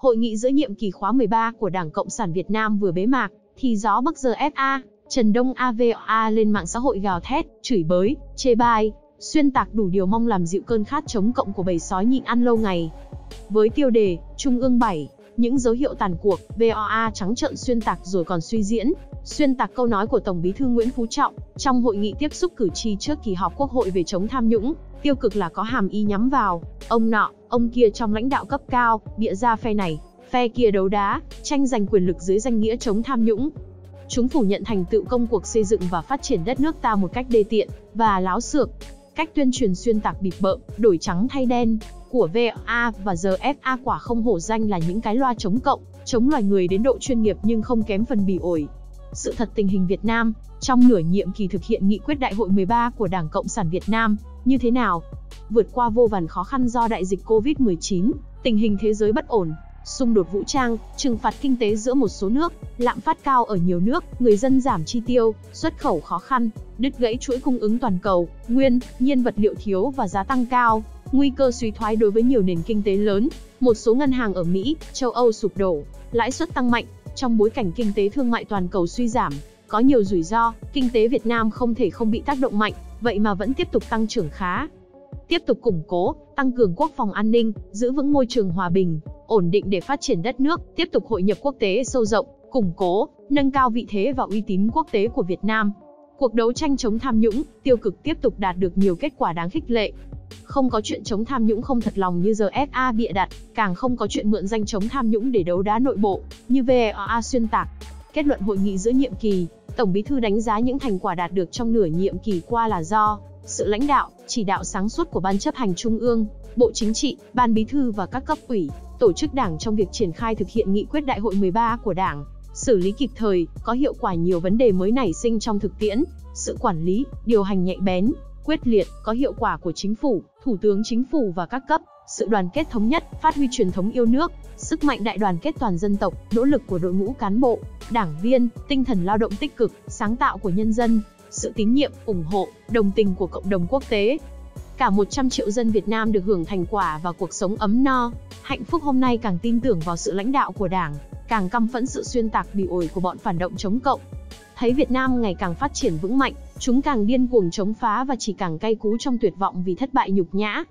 Hội nghị giữa nhiệm kỳ khóa 13 của Đảng Cộng sản Việt Nam vừa bế mạc, thì gió bắc giờ FA, Trần Đông AVA lên mạng xã hội gào thét, chửi bới, chê bai, xuyên tạc đủ điều mong làm dịu cơn khát chống cộng của bầy sói nhịn ăn lâu ngày. Với tiêu đề, Trung ương 7, những dấu hiệu tàn cuộc, VOA trắng trợn xuyên tạc rồi còn suy diễn, xuyên tạc câu nói của Tổng Bí thư Nguyễn Phú Trọng trong hội nghị tiếp xúc cử tri trước kỳ họp Quốc hội về chống tham nhũng, tiêu cực là có hàm ý nhắm vào ông nọ, ông kia trong lãnh đạo cấp cao, bịa ra phe này, phe kia đấu đá, tranh giành quyền lực dưới danh nghĩa chống tham nhũng. Chúng phủ nhận thành tựu công cuộc xây dựng và phát triển đất nước ta một cách đê tiện và láo xược. Cách tuyên truyền xuyên tạc bịp bợm, đổi trắng thay đen của VA và GFA quả không hổ danh là những cái loa chống cộng, chống loài người đến độ chuyên nghiệp nhưng không kém phần bỉ ổi. Sự thật tình hình Việt Nam, trong nửa nhiệm kỳ thực hiện nghị quyết đại hội 13 của Đảng Cộng sản Việt Nam, như thế nào? Vượt qua vô vàn khó khăn do đại dịch Covid-19, tình hình thế giới bất ổn, xung đột vũ trang, trừng phạt kinh tế giữa một số nước, lạm phát cao ở nhiều nước, người dân giảm chi tiêu, xuất khẩu khó khăn, đứt gãy chuỗi cung ứng toàn cầu, nguyên, nhiên vật liệu thiếu và giá tăng cao, nguy cơ suy thoái đối với nhiều nền kinh tế lớn, một số ngân hàng ở Mỹ, châu Âu sụp đổ, lãi suất tăng mạnh, trong bối cảnh kinh tế thương mại toàn cầu suy giảm, có nhiều rủi ro, kinh tế Việt Nam không thể không bị tác động mạnh, vậy mà vẫn tiếp tục tăng trưởng khá. Tiếp tục củng cố, tăng cường quốc phòng an ninh, giữ vững môi trường hòa bình, ổn định để phát triển đất nước, tiếp tục hội nhập quốc tế sâu rộng, củng cố, nâng cao vị thế và uy tín quốc tế của Việt Nam. Cuộc đấu tranh chống tham nhũng, tiêu cực tiếp tục đạt được nhiều kết quả đáng khích lệ. Không có chuyện chống tham nhũng không thật lòng như giờ FA bịa đặt, càng không có chuyện mượn danh chống tham nhũng để đấu đá nội bộ, như VAA xuyên tạc. Kết luận hội nghị giữa nhiệm kỳ, Tổng Bí thư đánh giá những thành quả đạt được trong nửa nhiệm kỳ qua là do sự lãnh đạo, chỉ đạo sáng suốt của Ban chấp hành Trung ương, Bộ Chính trị, Ban Bí thư và các cấp ủy, tổ chức Đảng trong việc triển khai thực hiện nghị quyết đại hội 13 của Đảng, xử lý kịp thời, có hiệu quả nhiều vấn đề mới nảy sinh trong thực tiễn, sự quản lý, điều hành nhạy bén, quyết liệt, có hiệu quả của chính phủ, thủ tướng chính phủ và các cấp, sự đoàn kết thống nhất, phát huy truyền thống yêu nước, sức mạnh đại đoàn kết toàn dân tộc, nỗ lực của đội ngũ cán bộ, đảng viên, tinh thần lao động tích cực, sáng tạo của nhân dân, sự tín nhiệm, ủng hộ, đồng tình của cộng đồng quốc tế. Cả 100 triệu dân Việt Nam được hưởng thành quả và cuộc sống ấm no, hạnh phúc hôm nay càng tin tưởng vào sự lãnh đạo của Đảng, càng căm phẫn sự xuyên tạc bỉ ổi của bọn phản động chống cộng. Thấy Việt Nam ngày càng phát triển vững mạnh, chúng càng điên cuồng chống phá và chỉ càng cay cú trong tuyệt vọng vì thất bại nhục nhã.